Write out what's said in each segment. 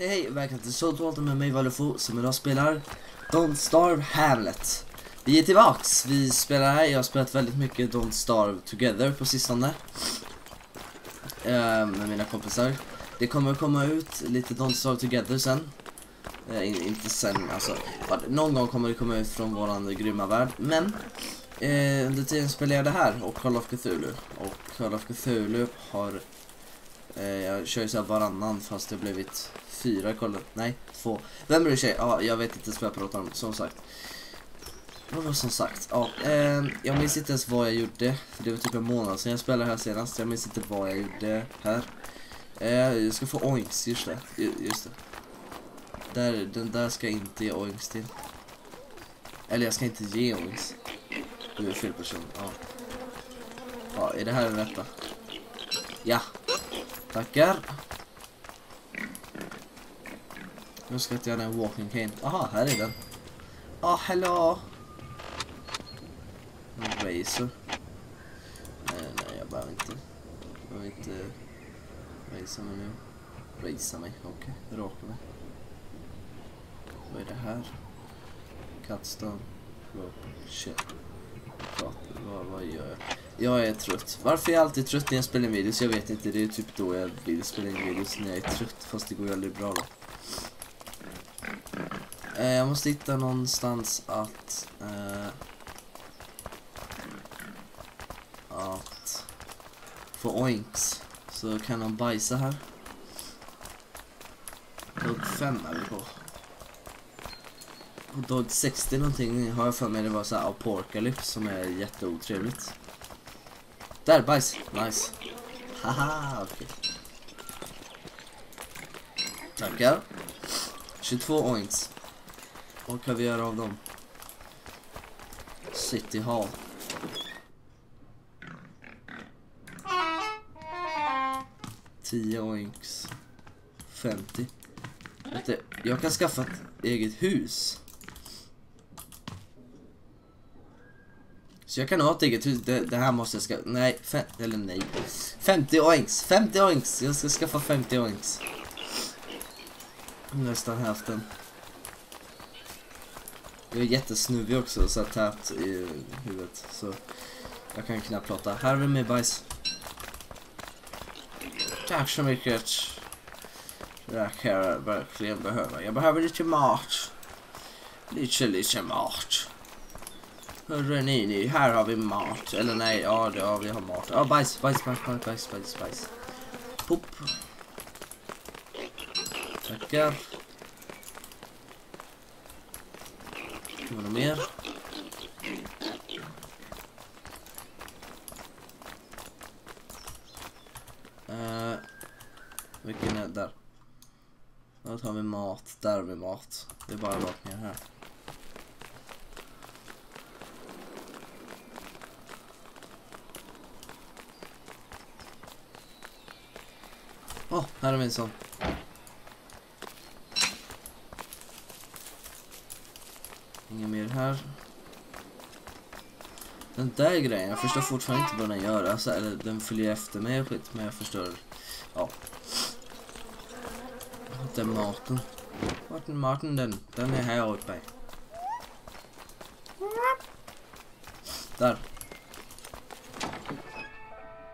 Hej hej, välkommen till Soultwater med mig Valufo som idag spelar Don't Starve Hamlet. Vi är tillbaks, vi spelar här, jag har spelat väldigt mycket Don't Starve Together på sistone. Uh, med mina kompisar. Det kommer komma ut lite Don't Starve Together sen. Uh, in, inte sen, alltså. Någon gång kommer det komma ut från våran grymma värld. Men uh, under tiden spelar jag det här och Call of Cthulhu. Och Call of Cthulhu har Eh, jag kör ju såhär varannan fast det blivit fyra kollar. Nej, två. Vem bryr sig? Ja, jag vet inte vad jag pratar om, som sagt. Vad var som sagt? Ja, eh, jag minns inte ens vad jag gjorde. För det var typ en månad sedan jag spelade här senast. Jag minns inte vad jag gjorde här. Eh, jag ska få oinks, just det. Just det. Där, den där ska jag inte ge oinks till. Eller jag ska inte ge oinks. Du är fel person, ja. Ja, är det här den rätta? Ja, Tackar. Jag ska jag göra en walking cane. Aha, här är den. Ah, oh, hello. En razor. Nej, nej, jag behöver inte. Jag behöver inte racea mig nu. Racea mig, okej. Okay. Raka mig. Vad är det här? Cutstone. Rope. Shit. Vad, vad gör jag? Jag är trött. Varför är jag alltid trött när jag spelar in videos? Jag vet inte. Det är typ då jag vill spela in videos när jag är trött. Fast det går ju aldrig bra då. Eh, jag måste hitta någonstans att... Eh, att få oinks. Så kan de bajsa här. Dog 5 är vi på. Och dag 60 någonting har jag för mig det var så här apocalypse som är jätteotrevligt. Där, bajs. Nice. Haha, okej. Okay. Tackar. 22 oints. Vad kan vi göra av dem? City Hall. Tio oinks. 50. Vet du, jag kan skaffa ett eget hus. Så jag kan ha ett eget hus. Det, det här måste jag skaffa. Nej, fem, eller nej. 50 oinks. 50 oinks. Jag ska skaffa 50 oinks. Nästan hälften. Jag är jättesnuvig också, så tät i huvudet. Så jag kan knappt prata. Här är vi med bajs. Tack så mycket. Det kan jag verkligen behöva. Jag behöver lite mat. Lite, lite mat. Hörrni, ni, här har vi mat. Eller nej, ja, det, ja vi har mat. Ja, bajs, bajs, bajs, bajs, bajs, bajs, bajs. Pop. Tackar. Var det mer? Uh, vilken är där? Då tar vi mat. Där har vi mat. Det är bara rakt ner här. Åh, oh, här har vi en sån. Inga mer här. Den där grejen, jag förstår fortfarande inte vad den gör. Alltså, eller den följer efter mig och skit, men jag förstår. Ja. Den maten. Vart är maten den? Den är här uppe. Där.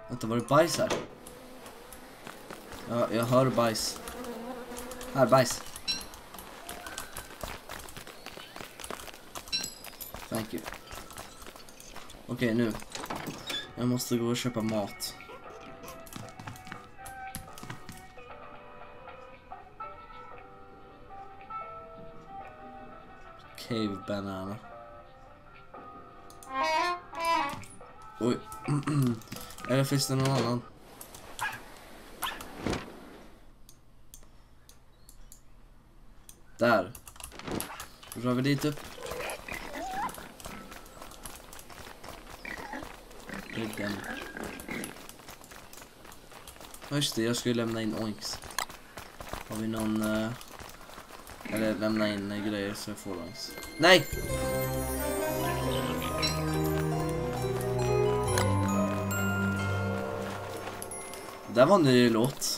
Vänta, var det bajs här? Ja, jag hör bajs. Här, bajs. Thank you. Okej, okay, nu. Jag måste gå och köpa mat. Cave banana. Oj. Eller finns det någon annan? Där. Då drar vi dit upp. Ja Just det, jag ska ju lämna in oinks. Har vi någon... Uh, eller lämna in uh, grejer så jag får oinks. Nej! Det var en ny låt.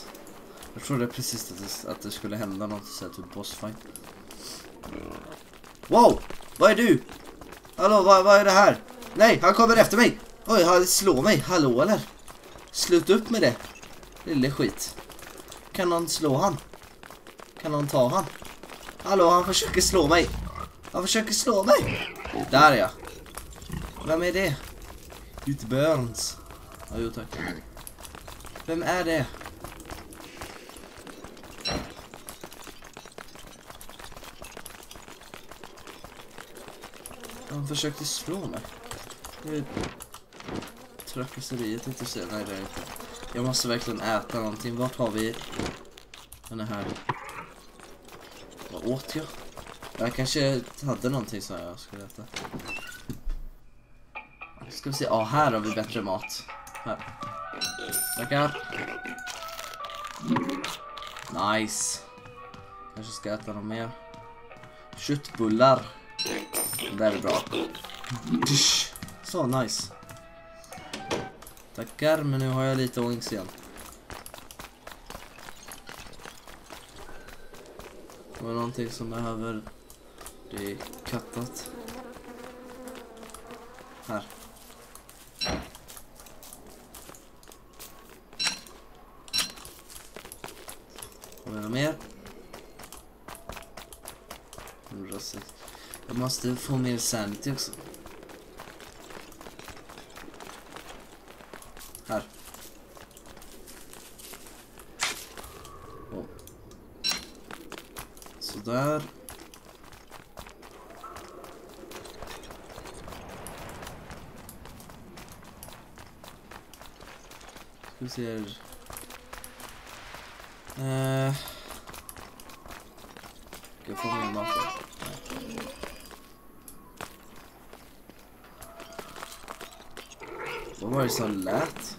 Jag trodde precis att det, att det skulle hända något så här, typ bossfight. Wow! Vad är du? Hallå, vad, vad är det här? Nej, han kommer efter mig! Oj, han slår mig. Hallå eller? Slut upp med det. Lille skit. Kan någon slå han? Kan någon ta han? Hallå, han försöker slå mig. Han försöker slå mig. Där ja. Vem är det? It burns. Ja, jo tack. Vem är det? Han försökte slå mig. Det är trakasseriet inte säga. Nej det är inte. Jag måste verkligen äta någonting. Vart har vi den här? Vad åt jag? Jag kanske hade någonting som jag skulle äta. Ska vi se. Ja, här har vi bättre mat. Här. Tackar. Nice. Kanske ska äta något mer. Köttbullar. Det där är bra. Så nice. Tackar, men nu har jag lite ångest igen. Det var någonting som behöver bli kattat. Här. Har vi något mer? 160. Jag måste få mer sanity också. Här. Oh. Sådär. Ska vi se här. Eh. Ska jag få mer mat? Nej. Vad var det som lät?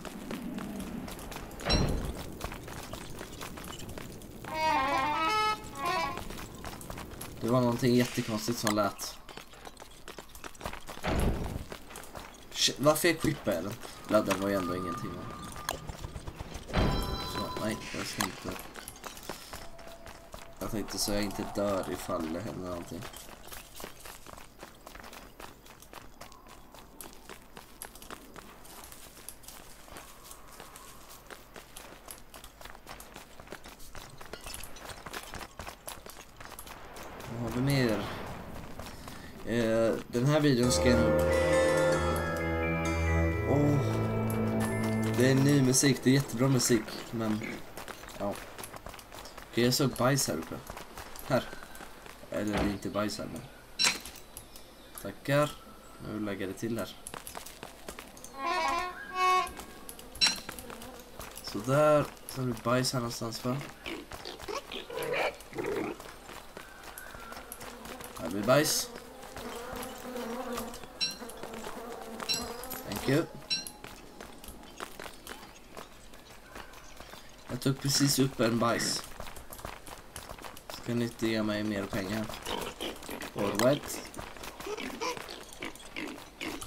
Det var någonting jättekonstigt som lät. Shit, varför equippar jag den? Laddar var ju ändå ingenting. va? Så, nej, jag ska inte... Jag tänkte så jag inte dör ifall det händer någonting. Musik, det är jättebra musik, men... Ja. Okej, jag såg bajs här uppe. Här. Eller det är inte bajs här, men... Tackar. Nu lägger jag det till här. Sådär. Sen har vi bajs här någonstans va? Här blir bajs. Thank you. Jag tog precis upp en bajs. Ska ni inte ge mig mer pengar? Alright.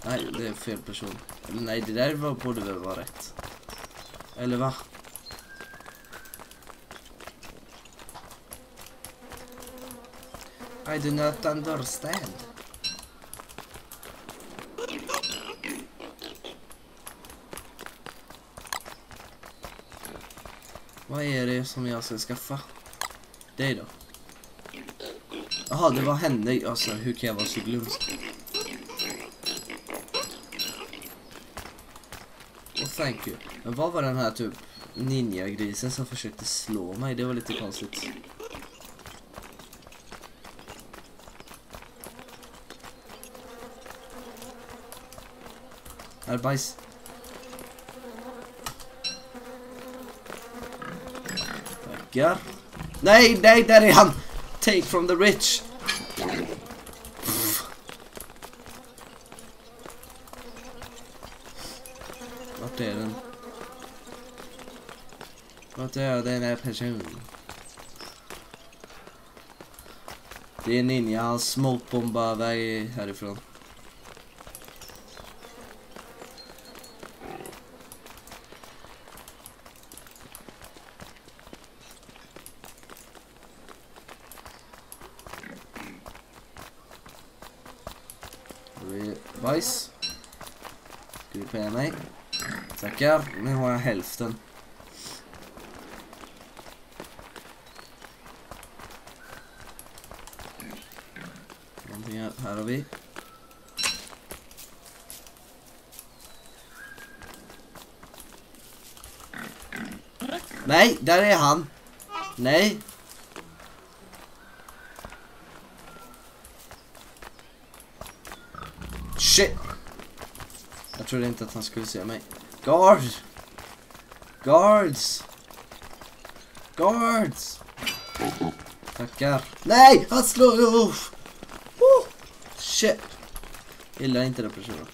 Nej, det är fel person. Eller nej, det där var, borde väl vara rätt. Eller va? I do not understand. Vad är det som jag ska skaffa? Dig då? Jaha, det var henne. Alltså, hur kan jag vara så glömsk? Oh, thank you. Men vad var den här typ ninja-grisen som försökte slå mig? Det var lite konstigt. Här, bajs. Backar. Nej, nej, där är han! Take from the rich. Pff. Vart är den? Vart är den här personen? Det är en ninja, han smokebombar väg härifrån. Bajs. På mig? Tackar. Nu har jag hälften. Någonting här, här har vi. Nej, där är han. Nej. Shit. Jag trodde inte att han skulle se mig. Guard! Guards! Guards! Tackar. Nej! Han slår... Oh. Oh. Shit. Gillar inte den personen.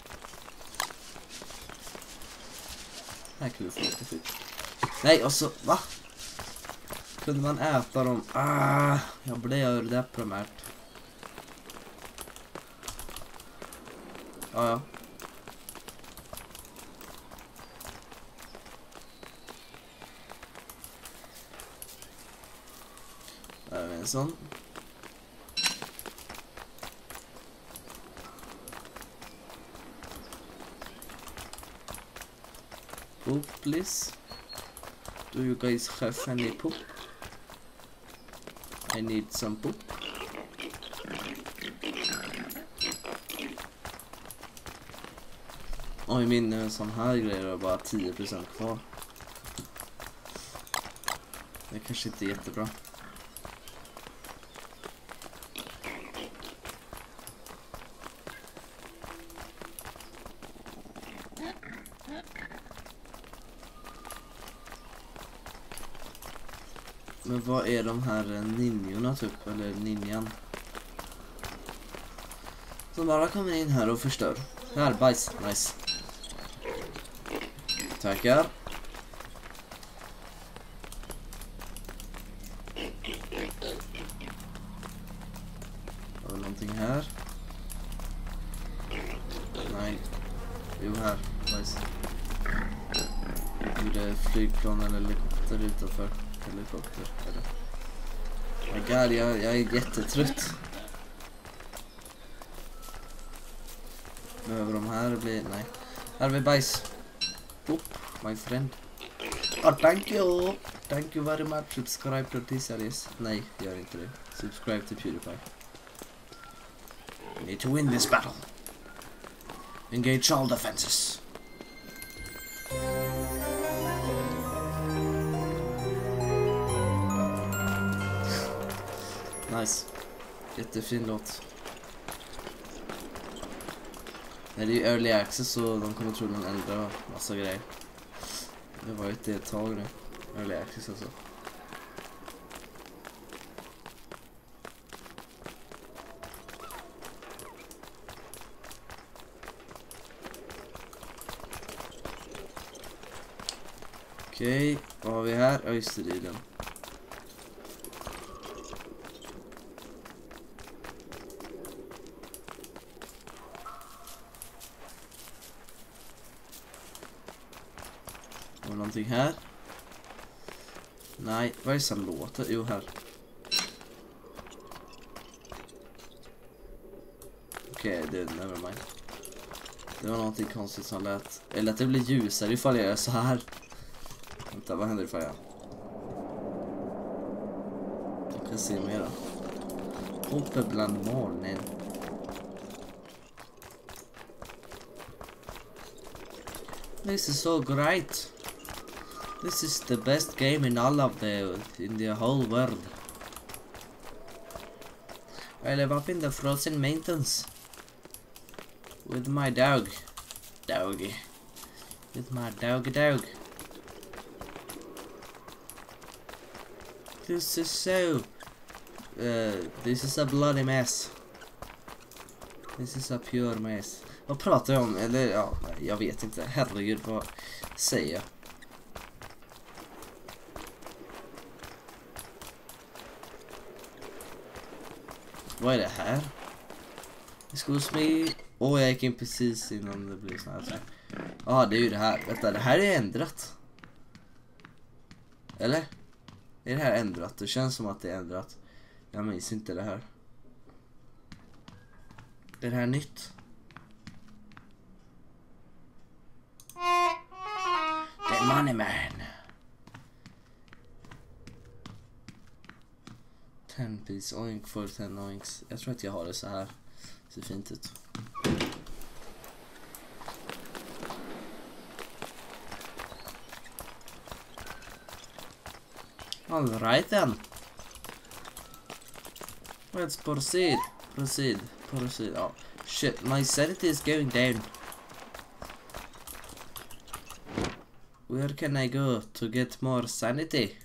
Här kan vi få lite skit. Nej, och så... Va? Kunde man äta dem? Ah, jag blev deprimerad. Ja, ja. Svensson. en sån. Poop, please. Do you guys have any poop? I need some poop. Oj, min eh, sån här grej är bara 10% kvar. Det kanske inte är jättebra. Vad är de här eh, ninjorna typ, eller ninjan? Som bara kommer in här och förstör. Här, bajs, nice. Tackar. Har vi någonting här? Nej. Jo, här. Bajs. Gjorde flygplan eller helikopter utanför? Helikopter? Oh god, jag, jag är jättetrött. Behöver de här bli... Nej. Här har vi bajs. Er Poop, my friend. Oh, thank you. Thank you very much. Subscribe to this series. Nej, gör inte det. Subscribe to Pewdiepie. We need to win this battle. Engage all defenses. Nice. Jättefin låt. Det är ju early access så de kommer troligen ändra massa grejer. Det var ju det ett tag nu. Early access alltså. Okej, vad har vi här? Ja just det, det är den. Här? Nej, vad är det som låter? Jo, här. Okej, det är nevermind. Det var någonting konstigt som lät. Eller att det blir ljusare ifall jag gör så här. Vänta, vad händer ifall jag... Jag kan se mera. Uppe bland molnen. This is so great. This is the best game in all of the in the whole world. I live up in the frozen mountains with my dog, doggy, with my dog, dog. This is so. Uh, this is a bloody mess. This is a pure mess. Vad pratar jag om? Eller ja, jag vet inte. Herregud, vad säger jag? Vad är det här? Excuse me. Åh, oh, jag gick in precis innan det blev sån här. Ja, ah, det är ju det här. Vänta, det här är ändrat. Eller? Är det här ändrat? Det känns som att det är ändrat. Jag minns inte det här. Är det här nytt? Det är Money Man! 10 piece oink for 10 oinks. Jag tror att jag har det så här. Ser fint ut. Alright then. Let's proceed. Proceed. Proceed. Oh shit, my sanity is going down. Where can I go to get more sanity?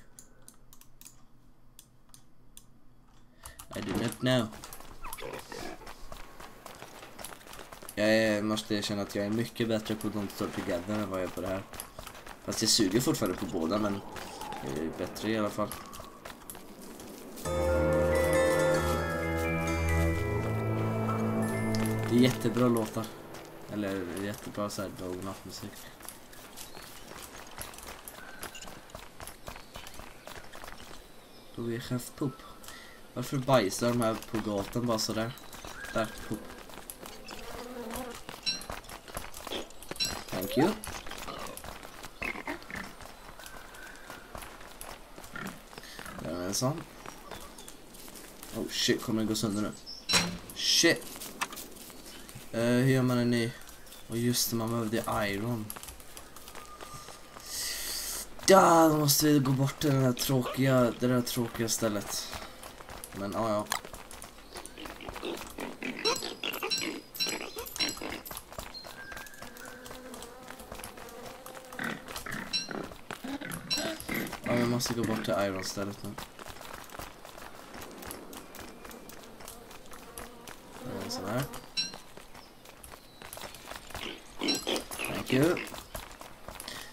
I do not know. Jag måste erkänna att jag är mycket bättre på Don't Start Together än vad jag är på det här. Fast jag suger fortfarande på båda men jag är bättre i alla fall. Det är jättebra låtar. Eller jättebra såhär donut-musik. Då vi haft poop. Varför bajsar de här på gatan bara sådär? Där, På. Thank you. Där är en sån. Oh shit, kommer den gå sönder nu? Shit! Uh, hur gör man en ny? Och just det, man behövde iron. Ja, då måste vi gå bort till den här tråkiga, det där tråkiga stället. Men ja, ja. Ja, vi måste gå bort till Iron-stället nu. Sådär. Thank you.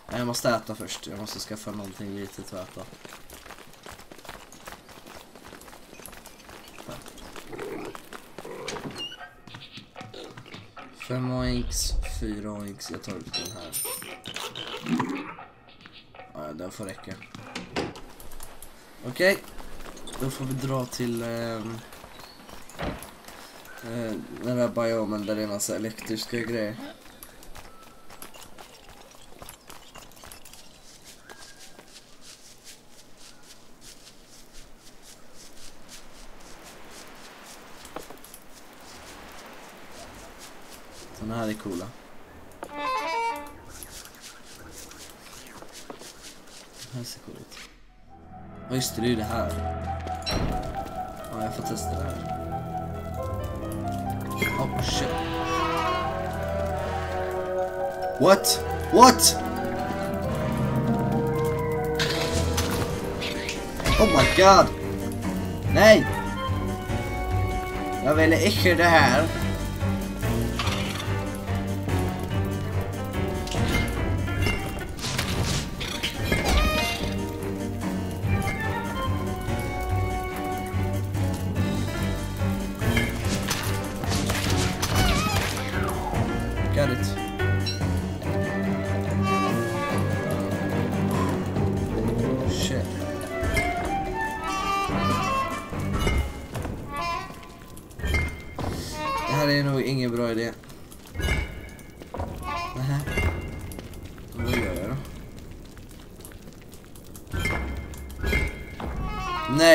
Nej, jag måste äta först. Jag måste skaffa någonting litet att äta. 5 AX, 4 AX. Jag tar ut den här. Ja, den får räcka. Okej. Okay. Då får vi dra till ehm, eh, den där biomen där det är massa elektriska grejer. Här är coola. Det här ser cool ut. Ja just det, det är ju det här. Ja, jag får testa det här. Oh shit. What? What? Oh my god! Nej! Jag vill inte det här.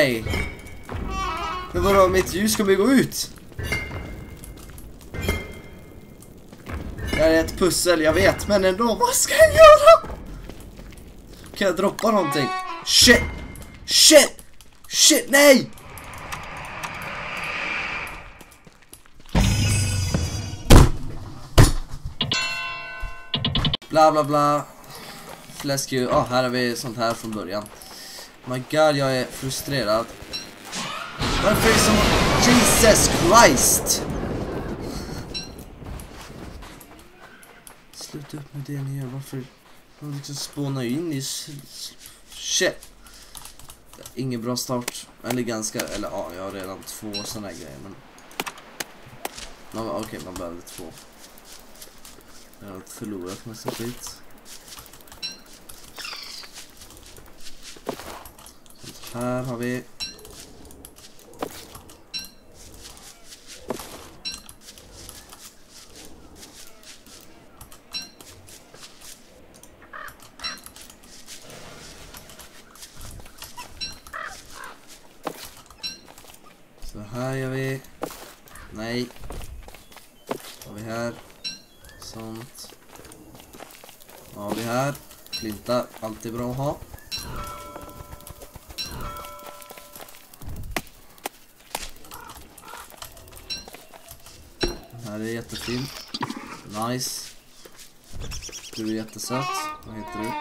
Nej! Men vadå, mitt ljus kommer ju gå ut! Det här är ett pussel, jag vet, men ändå, vad ska jag göra? Kan jag droppa någonting? Shit! Shit! Shit, nej! Bla bla bla. Fläskdjur. Ja, oh, här har vi sånt här från början. My god, jag är frustrerad. Varför är det som... Jesus Christ! Sluta upp med det ni gör, varför? De liksom spånar ju in i... Shit! Ingen bra start. Eller ganska, eller ja, jag har redan två såna här grejer men... Okej, okay, man behövde två. Jag har förlorat massa skit. Här har vi... Så här gör vi. Nej. Har vi här? Sånt. Vad har vi här? Flinta, alltid bra att ha. Jättefin. Nice. Du är jättesöt. Vad heter du?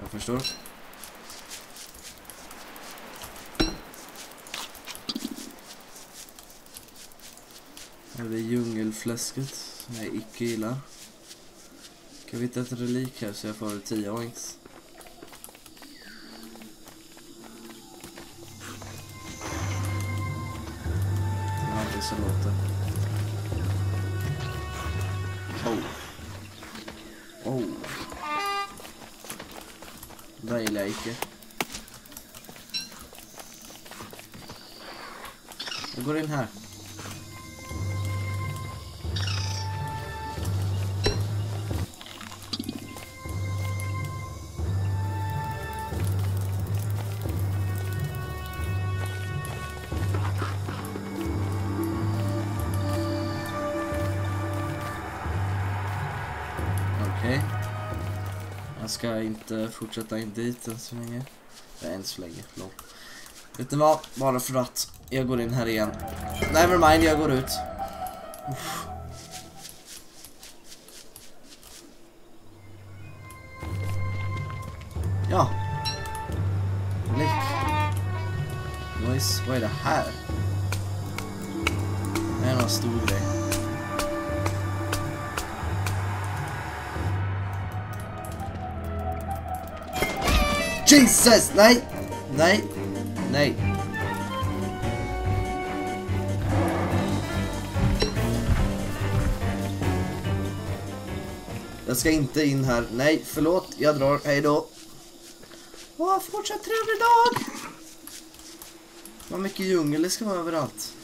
Jag förstår. Här är det djungelfläsket som jag icke gillar. Kan vi hitta ett relik här så jag får 10 oinks? Jag går in här. Okej. Jag ska inte fortsätta in dit än så länge. Än så länge. Lång. Vet ni vad? Bara för att jag går in här igen. Nevermind, jag går ut. Uff. Ja. Blick. Noise. Vad är det här? Det är någon stor grej. Jesus! Nej! Nej! Nej! Jag ska inte in här. Nej, förlåt. Jag drar. Hej då. Åh, fortsatt trevlig dag! Vad mycket djungel det ska vara överallt.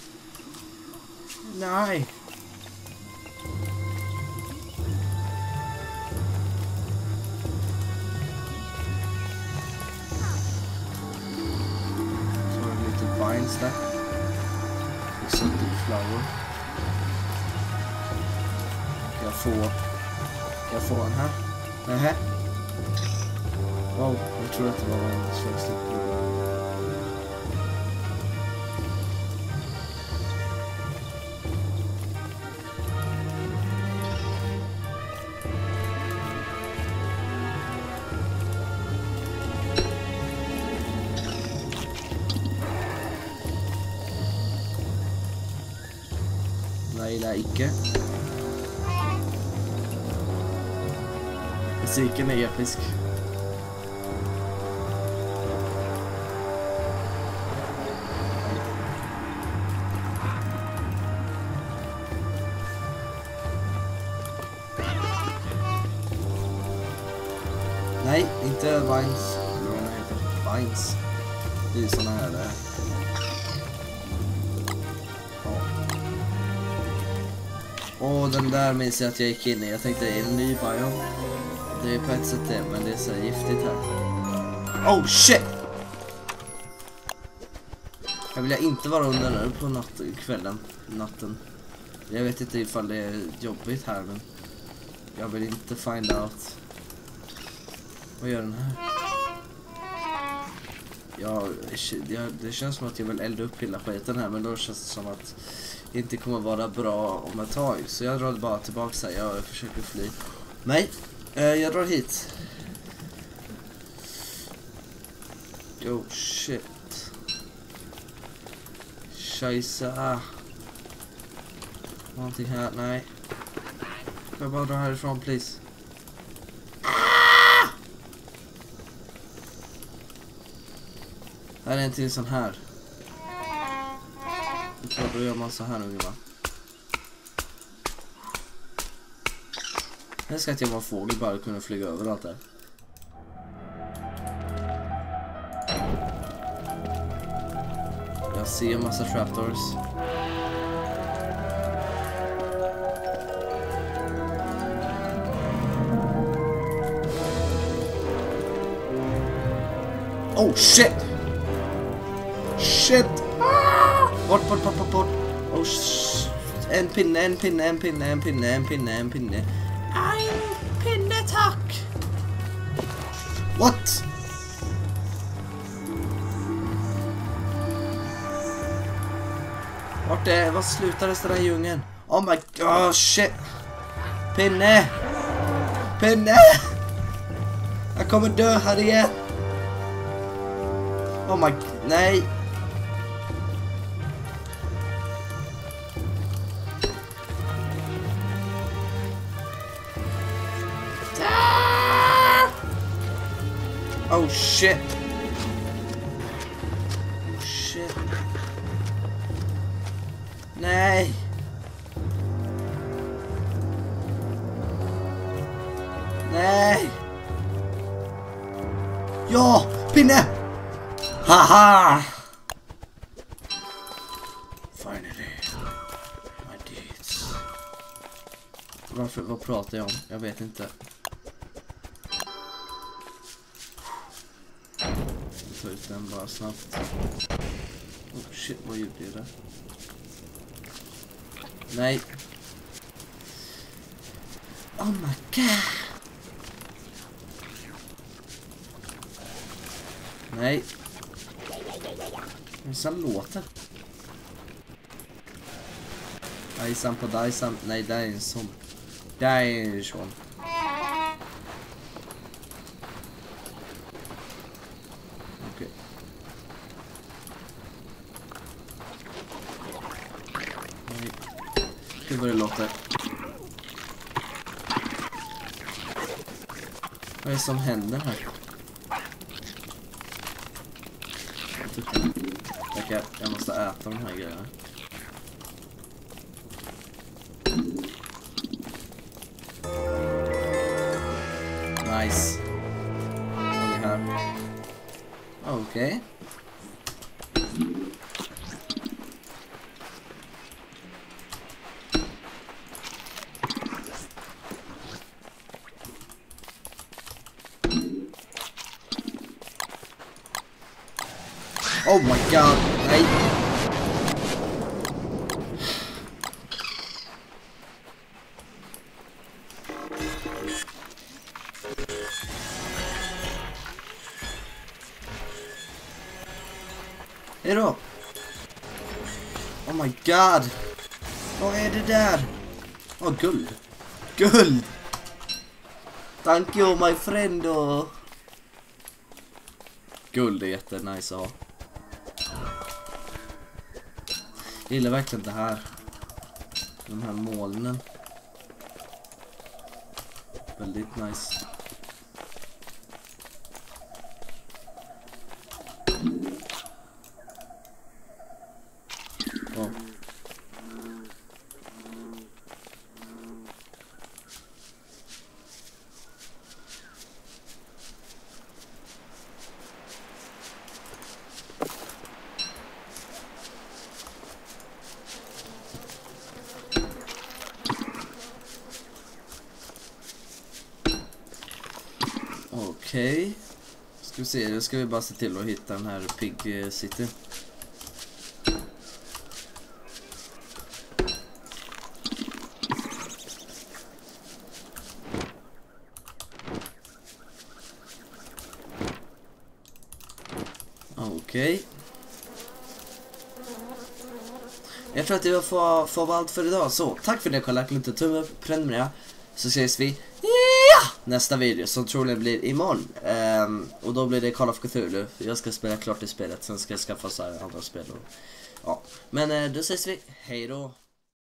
Nej. Nej, jeg ikke. Musikken er episk. Här minns jag att jag gick in i. Jag tänkte, är det en ny biom? Det är på ett sätt det, men det är så här giftigt här. Oh shit! Jag vill jag inte vara under nu på natt, kvällen, natten. Jag vet inte ifall det är jobbigt här, men jag vill inte find out. Vad gör den här? Ja, det känns som att jag vill elda upp hela skiten här, men då känns det som att inte kommer vara bra om ett tag. Så jag drar bara tillbaka här, jag försöker fly. Nej, eh, jag drar hit. Oh shit. Scheisse. Någonting här, nej. Jag bara dra härifrån please? Ah! Här är en till sån här. Så då gör man så här nu va? Jag ska att jag var en fågel bara kunde flyga över allt där. Jag ser en massa trapdoors. Oh shit! Shit! Bort, bort, bort, bort, bort. Oh, en pinne, en pinne, en pinne, en pinne, en pinne, en pinne. Aj, pinne tack. What? Vart är, vad slutades den här djungeln? Oh my god, shit. Pinne! Pinne! Jag kommer dö här igen. Oh my, nej. Oh shit. Oh, shit. Nej. Nej. Ja, pinne. Haha. Finally. My deeds. Varför, vad pratar jag om? Jag vet inte. Sen den bara snabbt. Oh shit, vad gjorde jag där? Nej. Oh my god. Nej. Vissa låter. Dajsan på Dajsan. Nej, det är en sån. Det är en sån. Okej. Nej. Gud vad det låter. Vad är det som händer här? Jag Okej, jag måste äta de här grejerna. Oh my god, nej. Hejdå. Oh my god. Vad är det där? Åh, oh, guld. Guld! Thank you my friend. och- Guld är jättenice att ha. Jag gillar verkligen det här. De här molnen. Väldigt nice. Åh. Okej. Ska vi se, nu ska vi bara se till att hitta den här Pig City. Okej. Jag tror att det var för, för allt för idag. Så, tack för det kolla. Glöm inte att upp, prenumerera. Så ses vi ja! nästa video som troligen blir imorgon. Och då blir det Call of Cthulhu. Jag ska spela klart det spelet, sen ska jag skaffa så här andra spel. Och, ja. Men eh, då ses vi. Hej då.